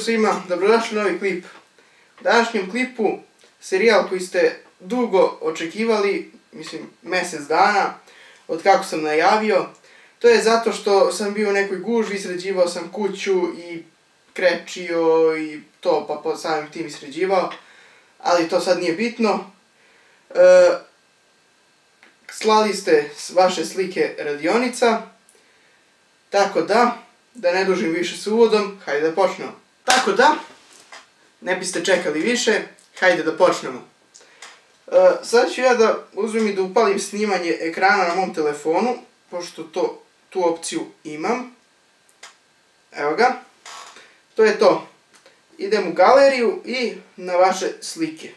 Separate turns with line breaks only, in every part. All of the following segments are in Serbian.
Pozdrav svima, dobrodošli u novi klip. U današnjem klipu serijal koji ste dugo očekivali, mislim mjesec dana, od kako sam najavio. To je zato što sam bio u nekoj gužvi, sređivao sam kuću i krečio i to pa po samim tim sređivao. Ali to sad nije bitno. E, slali ste vaše slike radionica. Tako da, da ne dužim više s uvodom, hajde da počnemo. Tako da, ne biste čekali više, hajde da počnemo. E, sad ću ja da uzmem i da upalim snimanje ekrana na mom telefonu, pošto to, tu opciju imam. Evo ga. To je to. Idem u galeriju i na vaše slike.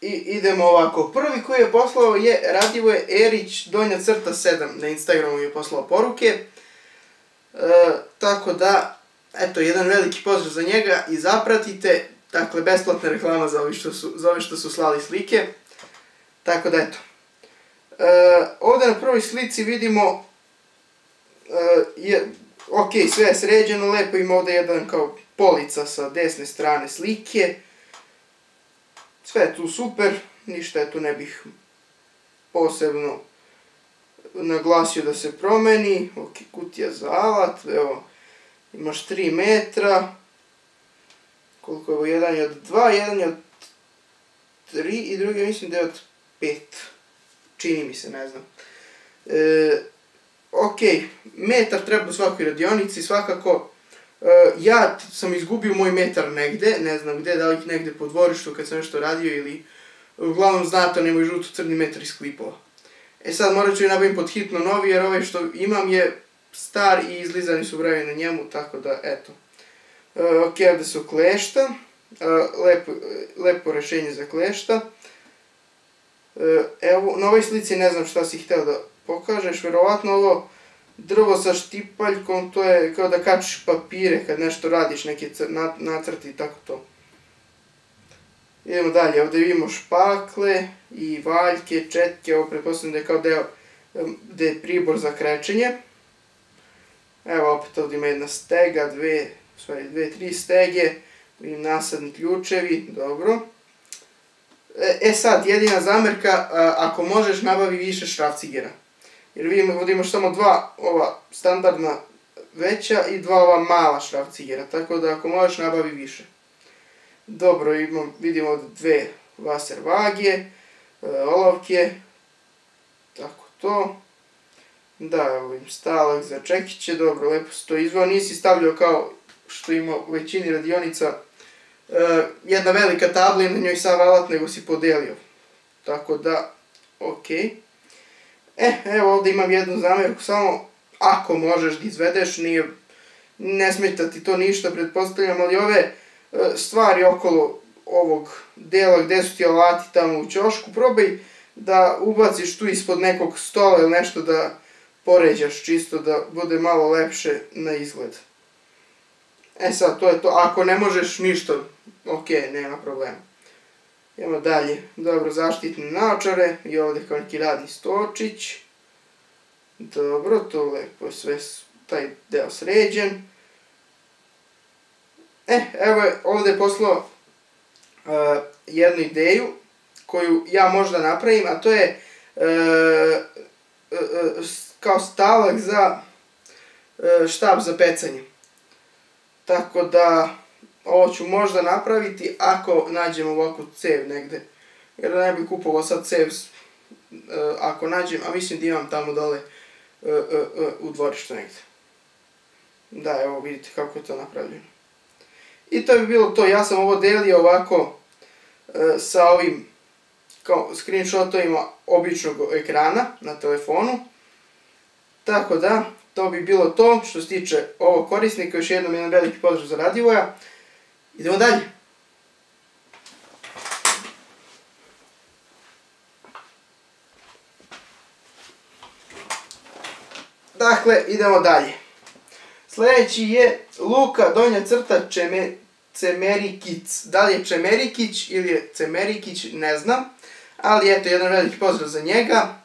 I idemo ovako. Prvi koji je poslao je Radivoje Erić, donja crta 7. Na Instagramu je poslao poruke. E, tako da, eto, jedan veliki pozdrav za njega i zapratite. Dakle, besplatna reklama za ovi što su, za ovi što su slali slike. Tako da, eto. E, ovdje na prvoj slici vidimo e, je, ok, sve je sređeno, lepo ima ovdje jedan kao polica sa desne strane slike. Sve je tu super, ništa je tu ne bih posebno naglasio da se promeni. Ok, kutija za alat, evo, imaš 3 metra. Koliko je ovo, jedan je od 2, jedan je od 3 i drugi mislim da je od 5. Čini mi se, ne znam. E, ok, metar treba u svakoj radionici, svakako Uh, ja sam izgubio moj metar negde, ne znam gde, da li negde po dvorištu kad sam nešto radio ili uglavnom znate nemoj žuto crni metar iz klipova. E sad morat ću i nabavim pod hitno novi jer ovaj što imam je star i izlizani su brojevi na njemu, tako da eto. Uh, ok, ovdje su klešta, uh, lepo, lepo rešenje za klešta. Uh, evo, na ovoj slici ne znam šta si htio da pokažeš, verovatno ovo drvo sa štipaljkom, to je kao da kačiš papire kad nešto radiš, neke nacrti i tako to. Idemo dalje, ovdje vidimo špakle i valjke, četke, ovo pretpostavljam da je kao deo, gde je pribor za krečenje. Evo opet ovdje ima jedna stega, dve, stvari dve, tri stege, vidim nasadni ključevi, dobro. E, e sad, jedina zamerka, ako možeš nabavi više šrafcigera. Jer vidimo, ovdje imaš samo dva ova standardna veća i dva ova mala šrafcigera, tako da ako možeš nabavi više. Dobro, imam, vidimo dve vaser vage, e, olovke, tako to. Da, evo im stalak za čekiće, dobro, lepo se to izvao, nisi stavljao kao što ima u većini radionica e, jedna velika tabla i na njoj sav alat, nego si podelio. Tako da, okej. Okay. E, evo ovdje imam jednu zamjerku, samo ako možeš da izvedeš, nije, ne smeta ti to ništa, pretpostavljam, ali ove stvari okolo ovog dela gdje su ti alati tamo u ćošku, probaj da ubaciš tu ispod nekog stola ili nešto da poređaš čisto da bude malo lepše na izgled. E sad, to je to. Ako ne možeš ništa, ok, nema problema. Idemo dalje. Dobro, zaštitne naočare i ovdje kao neki radni stočić. Dobro, to lepo je sve taj deo sređen. E, evo je ovdje poslao uh, jednu ideju koju ja možda napravim, a to je uh, uh, kao stavak za uh, štab za pecanje. Tako da, ovo ću možda napraviti ako nađem ovakvu cev negde. Jer ne bih kupovao sad cev uh, ako nađem, a mislim da imam tamo dole uh, uh, uh, u dvorištu negde. Da, evo vidite kako je to napravljeno. I to bi bilo to, ja sam ovo delio ovako uh, sa ovim kao screenshotovima običnog ekrana na telefonu. Tako da, to bi bilo to što se tiče ovog korisnika, još jednom jedan veliki pozdrav za Radivoja. Idemo dalje. Dakle, idemo dalje. Sljedeći je Luka Donja crta Čeme, Cemerikic. Da li je Čemerikić ili je Cemerikić, ne znam. Ali eto, jedan veliki pozdrav za njega.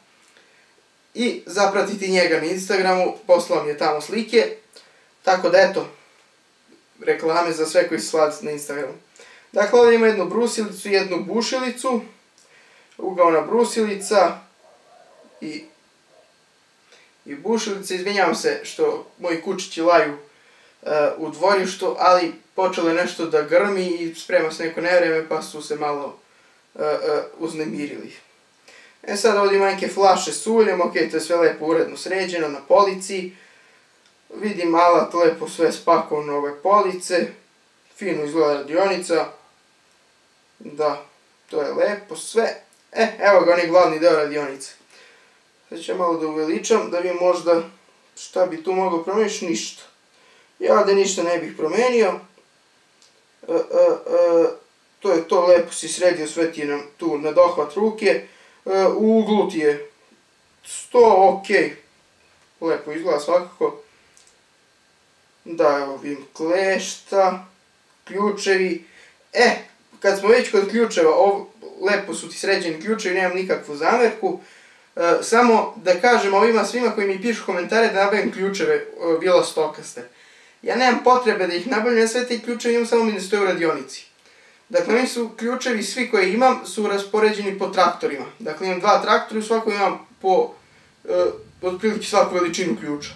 I zapratiti njega na Instagramu, poslao mi je tamo slike. Tako da eto, reklame za sve koji su na Instagramu. Dakle, ovdje ima jednu brusilicu, jednu bušilicu, ugaona brusilica i, i bušilica. Izvinjavam se što moji kučići laju u dvorištu, ali počelo je nešto da grmi i sprema se neko nevreme pa su se malo uh, uh, uznemirili. E sad ovdje ima neke flaše s uljem, ok, to je sve lepo uredno sređeno na polici. Vidim alat lepo sve spakovano ove police. Fino izgleda radionica. Da, to je lepo sve. E, evo ga onaj glavni deo radionice. Sad ću malo da uveličam, da vi možda šta bi tu mogao promijeniti, ništa. Ja da ništa ne bih promenio. E, e, e, to je to, lepo si sredio sve ti nam tu na dohvat ruke. E, u uglu ti je 100, ok. Lepo izgleda svakako. Da, evo vidim klešta, ključevi. E, kad smo već kod ključeva, ov, lepo su ti sređeni ključevi, nemam nikakvu zamerku. E, samo da kažem ovima svima koji mi pišu komentare da nabavim ključeve e, Vila Stokaster. Ja nemam potrebe da ih nabavljam, ja sve te ključeve imam samo mi da stoje u radionici. Dakle, oni su ključevi, svi koje imam, su raspoređeni po traktorima. Dakle, imam dva traktora i svako imam po, e, otprilike svaku veličinu ključa.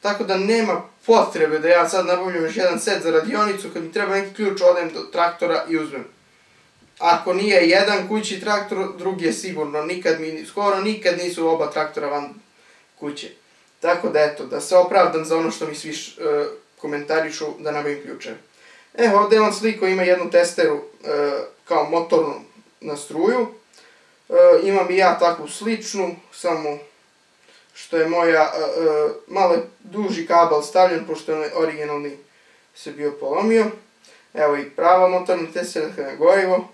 Tako da nema potrebe da ja sad nabavljam još jedan set za radionicu, kad mi treba neki ključ, odem do traktora i uzmem. Ako nije jedan kući traktor, drugi je sigurno, nikad mi, skoro nikad nisu oba traktora van kuće. Tako da eto, da se opravdam za ono što mi svi š, e, komentarišu da nabavim ključeve. Evo, ovdje on sliko ima jednu testeru e, kao motornu na struju. E, imam i ja takvu sličnu, samo što je moja e, e, malo duži kabel stavljen, pošto je originalni se bio polomio. Evo i prava motorna testera na gorivo.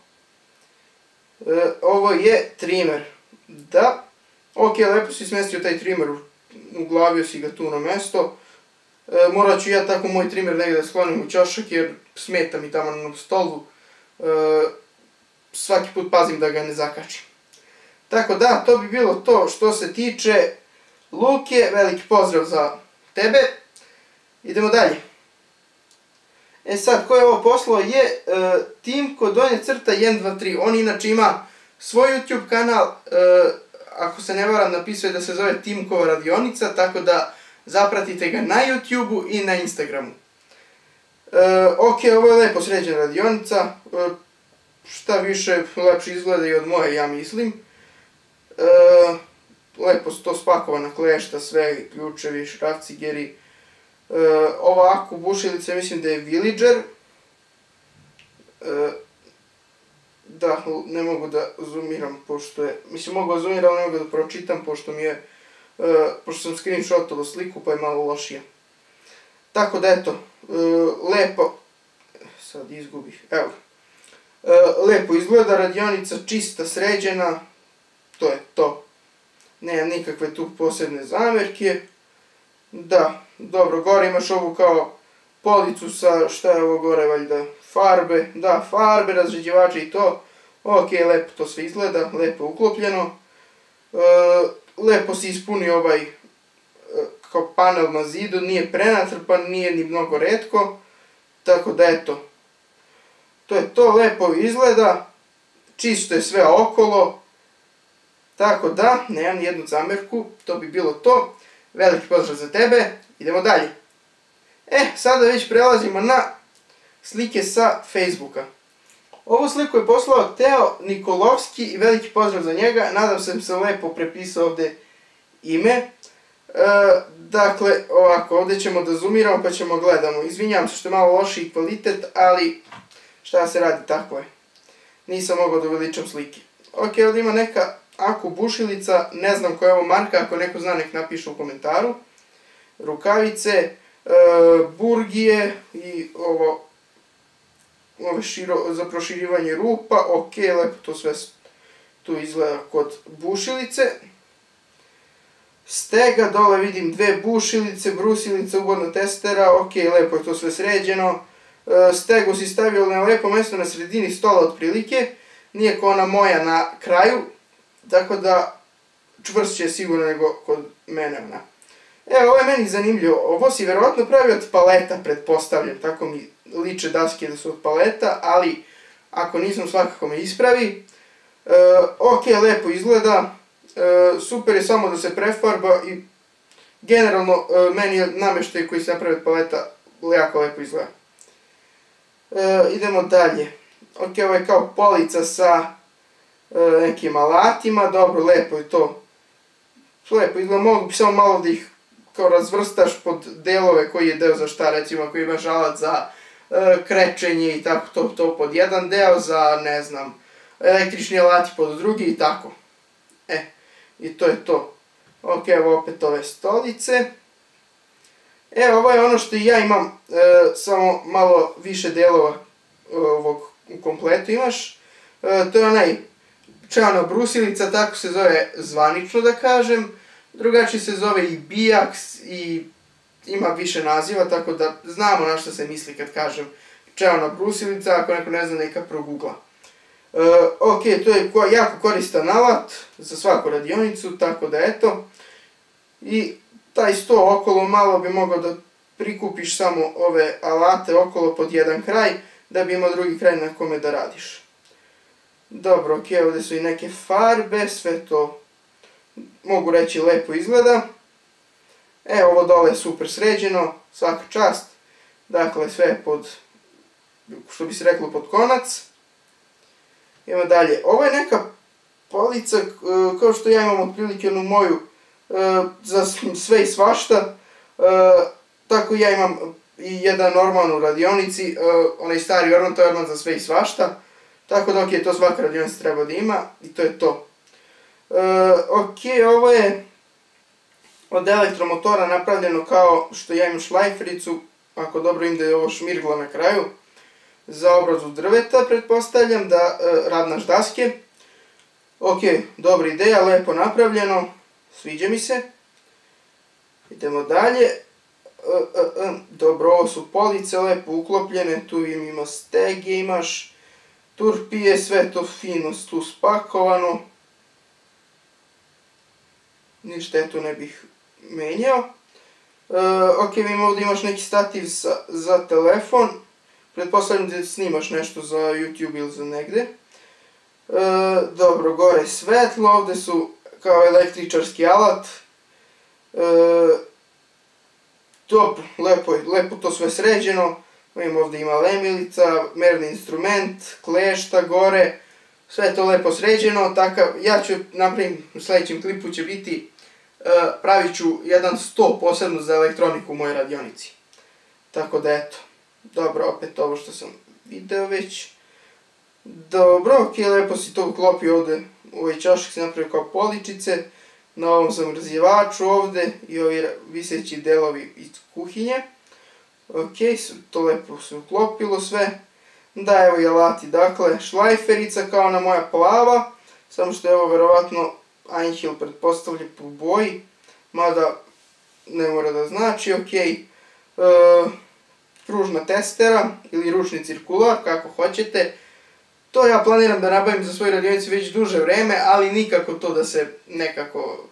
E, ovo je trimer. Da, ok, lepo si smestio taj trimer, uglavio si ga tu na mesto. E, morat ću ja tako moj trimer negdje da sklonim u čošak jer smeta mi tamo na stolu. E, svaki put pazim da ga ne zakačim. Tako da, to bi bilo to što se tiče Luke, veliki pozdrav za tebe. Idemo dalje. E sad, ko je ovo poslao je e, tim kod donje crta 123. On inače ima svoj YouTube kanal, e, ako se ne varam napisuje da se zove Timkova radionica, tako da zapratite ga na YouTubeu i na Instagramu. E, ok, ovo je lepo sređena radionica, e, šta više, lepše izgleda i od moje, ja mislim. E, lepo su to spakovana klešta, sve, ključevi, šrafcigeri. E, ova aku bušilica, mislim da je Villager. E, da, ne mogu da zoomiram, pošto je, mislim mogu da zoomiram, ne mogu da pročitam, pošto mi je, e, pošto sam screenshotovo sliku, pa je malo lošija. Tako da, eto, e, lepo, sad izgubih, evo. E, lepo izgleda radionica, čista, sređena, to je to nema nikakve tu posebne zamerke. Da, dobro, gore imaš ovu kao policu sa, šta je ovo gore, valjda, farbe, da, farbe, razređivače i to. Ok, lepo to sve izgleda, lepo uklopljeno. E, lepo se ispuni ovaj e, kao panel na zidu, nije prenatrpan, nije ni mnogo redko. Tako da eto, to je to, lepo izgleda, čisto je sve okolo, Tako da, nemam jednu zamerku, to bi bilo to. Veliki pozdrav za tebe, idemo dalje. E, sada već prelazimo na slike sa Facebooka. Ovu sliku je poslao Teo Nikolovski i veliki pozdrav za njega. Nadam se da sam lepo prepisao ovde ime. E, dakle, ovako, ovde ćemo da zoomiramo pa ćemo gledamo. Izvinjam se što je malo lošiji kvalitet, ali šta se radi, tako je. Nisam mogao da uveličam slike. Ok, ovdje ima neka Aku bušilica, ne znam koja je ovo marka, ako neko zna nek napiše u komentaru. Rukavice, e, burgije i ovo ove širo, za proširivanje rupa, ok, lepo to sve tu izgleda kod bušilice. Stega, dole vidim dve bušilice, brusilice, ugodna testera, ok, lepo je to sve sređeno. E, stegu si stavio na lepo mesto na sredini stola otprilike, nije kao ona moja na kraju, Tako da čvršće je sigurno nego kod mene ona. Evo, ovo je meni zanimljivo. Ovo si verovatno pravi od paleta, pretpostavljam. Tako mi liče daske da su od paleta, ali ako nisam svakako me ispravi. E, ok, lepo izgleda. E, super je samo da se prefarba i generalno e, meni nameštaj koji se napravi od paleta jako lepo izgleda. E, idemo dalje. Ok, ovo je kao polica sa e, nekim alatima. Dobro, lepo je to. Lepo izgleda, mogu bi samo malo da ih kao razvrstaš pod delove koji je deo za šta, recimo ako imaš alat za e, krečenje i tako to, to pod jedan deo, za ne znam, električni alati pod drugi i tako. E, i to je to. Ok, evo opet ove stolice. E, ovo je ono što i ja imam, e, samo malo više delova ovog u kompletu imaš. E, to je onaj čana brusilica, tako se zove zvanično da kažem. Drugačije se zove i bijaks i ima više naziva, tako da znamo na što se misli kad kažem čeona brusilica, ako neko ne zna neka progugla. E, ok, to je jako koristan alat za svaku radionicu, tako da eto. I taj sto okolo malo bi mogao da prikupiš samo ove alate okolo pod jedan kraj, da bi imao drugi kraj na kome da radiš. Dobro, ok, ovde su i neke farbe, sve to mogu reći lepo izgleda. E, ovo dole je super sređeno, svaka čast. Dakle, sve pod, što bi se reklo, pod konac. Idemo dalje. Ovo je neka polica, e, kao što ja imam otprilike onu moju, e, za sve i svašta. E, tako ja imam i jedan orman u radionici, onaj stari orman, to je orman za sve i svašta. Tako da, ok, to svaka radionica treba da ima i to je to. E, ok, ovo je od elektromotora napravljeno kao što ja imam šlajfericu, ako dobro im da je ovo šmirgla na kraju, za obrazu drveta, pretpostavljam, da e, radnaš daske. Ok, dobra ideja, lepo napravljeno, sviđa mi se. Idemo dalje. E, e, e, dobro, ovo su police lepo uklopljene, tu im ima stege, imaš turpije, sve to fino tu spakovano ništa tu ne bih menjao. E, ok, mi ovdje imaš neki stativ za, za telefon. Pretpostavljam da snimaš nešto za YouTube ili za negde. E, dobro, gore svetlo, ovde su kao električarski alat. E, dobro, lepo, lepo to sve sređeno. Imam ovde ima lemilica, merni instrument, klešta gore. Sve to lepo sređeno, takav, ja ću napravim u sledećem klipu će biti pravit ću jedan sto posebno za elektroniku u mojoj radionici. Tako da eto, dobro, opet ovo što sam video već. Dobro, ok, lepo si to uklopio ovde, ovaj čašak se napravio kao poličice, na ovom zamrzivaču ovde i ovi viseći delovi iz kuhinje. Ok, to lepo se uklopilo sve. Da, evo i alati, dakle, šlajferica kao na moja plava, samo što je ovo verovatno Einhill pretpostavlja po boji, mada ne mora da znači, ok. E, kružna testera ili ručni cirkular, kako hoćete. To ja planiram da nabavim za svoju radionicu već duže vreme, ali nikako to da se nekako,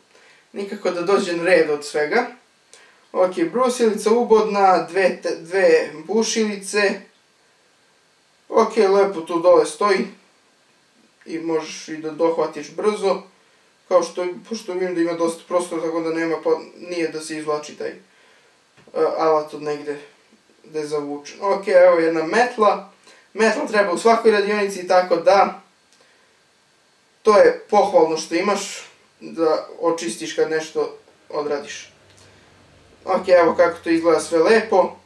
nikako da dođe na red od svega. Ok, brusilica ubodna, dve, dve bušilice. Ok, lepo tu dole stoji i možeš i da dohvatiš brzo kao što, pošto vidim da ima dosta prostora, tako da nema, pa nije da se izvlači taj uh, alat od negde da je zavučen. Ok, evo jedna metla. Metla treba u svakoj radionici, tako da to je pohvalno što imaš da očistiš kad nešto odradiš. Ok, evo kako to izgleda sve lepo.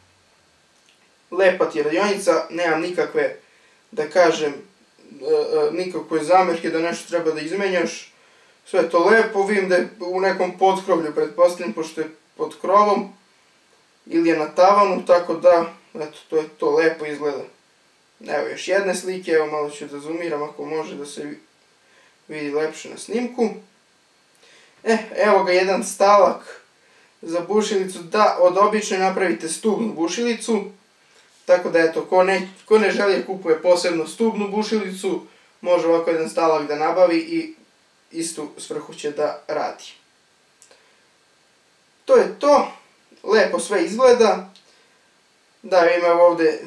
Lepa ti je radionica, nemam nikakve, da kažem, uh, uh, nikakve zamerke da nešto treba da izmenjaš Sve to lepo, vidim da je u nekom podkrovlju, pretpostavljam, pošto je pod krovom ili je na tavanu, tako da, eto, to je to lepo izgleda. Evo još jedne slike, evo malo ću da zoomiram ako može da se vidi lepše na snimku. E, evo ga jedan stalak za bušilicu, da od obične napravite stubnu bušilicu, tako da eto, ko ne, ko ne želi da kupuje posebno stubnu bušilicu, može ovako jedan stalak da nabavi i istu svrhu će da radi. to je to. Lepo sve izgleda. Da, imam ovde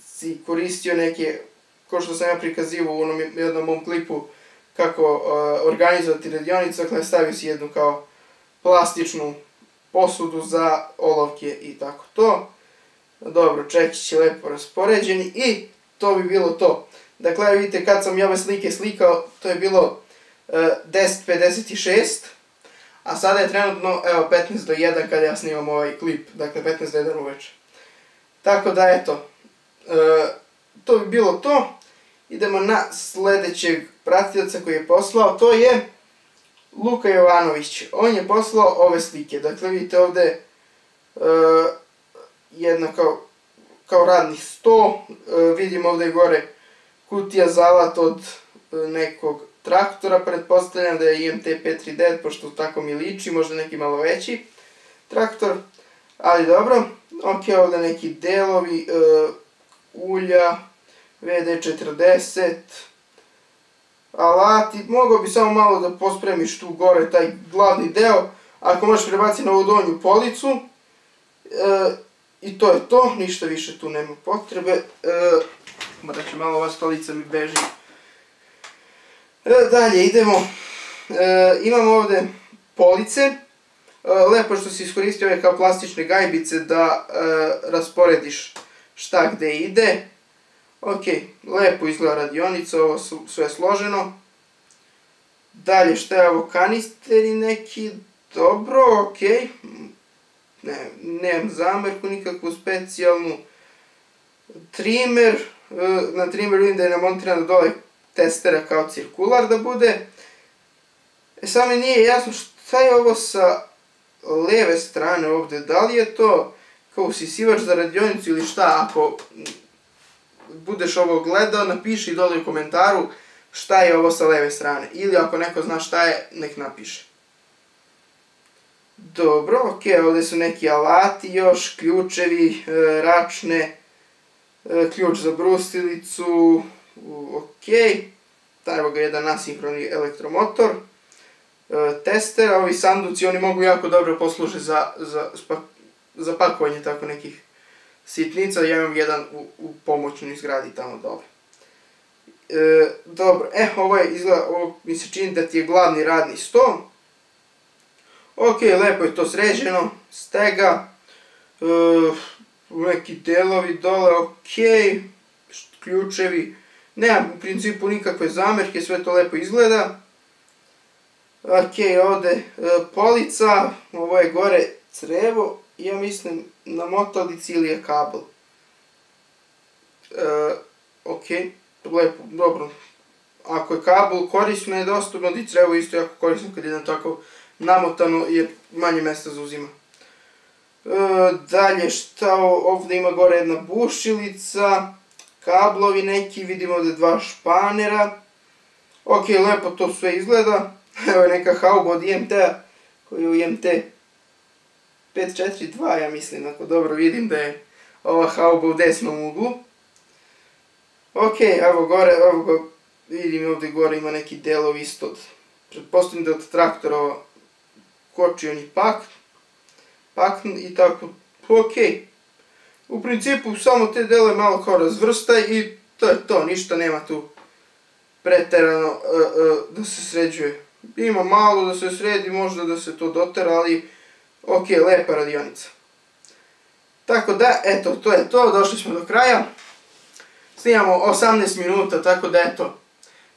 si koristio neke, ko što sam ja prikazivao u onom jednom mom klipu, kako uh, organizovati radionicu, dakle stavio si jednu kao plastičnu posudu za olovke i tako to. Dobro, čekić je lepo raspoređeni i to bi bilo to. Dakle, vidite kad sam i ove slike slikao, to je bilo 10.56, a sada je trenutno, evo, 15 do 1 kada ja snimam ovaj klip, dakle 15 do 1 uveče. Tako da, eto, uh, to bi bilo to. Idemo na sledećeg pratioca koji je poslao, to je Luka Jovanović. On je poslao ove slike. Dakle, vidite ovde uh, jedna kao, kao radni sto, uh, vidim ovde gore kutija zalat od uh, nekog traktora, pretpostavljam da je IMT 539, pošto tako mi liči, možda neki malo veći traktor, ali dobro. Ok, ovde neki delovi, uh, ulja, VD40, alati, mogao bi samo malo da pospremiš tu gore taj glavni deo, ako možeš prebaciti na ovu donju policu, e, i to je to, ništa više tu nema potrebe, e, mada će malo ova stolica mi beži. E, dalje idemo, e, imamo ovde police, e, lepo što si iskoristio ove kao plastične gajbice da rasporediš šta gde ide. Ok, lepo izgleda radionica, ovo sve složeno. Dalje, šta je ovo, kanisteri neki, dobro, ok. Ne, nemam zamerku nikakvu specijalnu. Trimer, na trimer vidim da je namontirano dole testera kao cirkular da bude. E sad mi nije jasno šta je ovo sa leve strane ovde, da li je to kao usisivač za radionicu ili šta, ako budeš ovo gledao, napiši dole u komentaru šta je ovo sa leve strane. Ili ako neko zna šta je, nek napiše. Dobro, ok, ovde su neki alati još, ključevi, e, račne, e, ključ za brustilicu, ok, evo ga jedan asinhroni elektromotor, e, tester, a ovi sanduci, oni mogu jako dobro posluže za, za, za pakovanje tako nekih sitnica, ja imam jedan u, u pomoćnoj zgradi tamo dole. E, dobro, e, ovo je izgleda, ovo mi se čini da ti je glavni radni sto. Ok, lepo je to sređeno, stega, e, neki delovi dole, ok, ključevi, nema u principu nikakve zamerke, sve to lepo izgleda. Ok, ovde e, polica, ovo je gore crevo, ja mislim na motalici ili je kabel. E, ok, lepo, dobro. Ako je kabel korisno je dostupno, di crevo isto jako korisno kad je tako namotano jer manje mesta zauzima. E, dalje šta ovde ima gore jedna bušilica, kablovi neki, vidimo ovde dva španera. Ok, lepo to sve izgleda. Evo je neka hauba od IMT-a, koji je u IMT 5-4-2, ja mislim, ako dobro vidim da je ova hauba u desnom uglu. Ok, evo gore, evo ga, vidim ovde gore ima neki delov isto od, pretpostavljam da od traktora kočioni pak, pakn i tako, ok. U principu samo te delove malo kao razvrstaj i to je to, ništa nema tu preterano uh, uh, da se sređuje. Ima malo da se sredi, možda da se to dotera, ali Ok, lepa radionica. Tako da, eto, to je to, došli smo do kraja. Snimamo 18 minuta, tako da eto.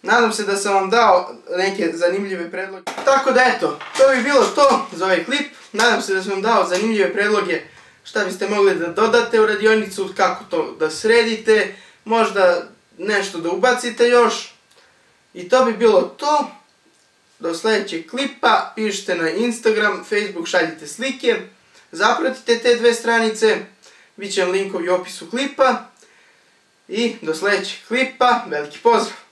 Nadam se da sam vam dao neke zanimljive predloge. Tako da eto, to bi bilo to za ovaj klip. Nadam se da sam vam dao zanimljive predloge šta biste mogli da dodate u radionicu, kako to da sredite, možda nešto da ubacite još. I to bi bilo to. Do sledećeg klipa, pišite na Instagram, Facebook, šaljite slike, zapratite te dve stranice, bit će linkovi u opisu klipa. I do sledećeg klipa, veliki pozdrav!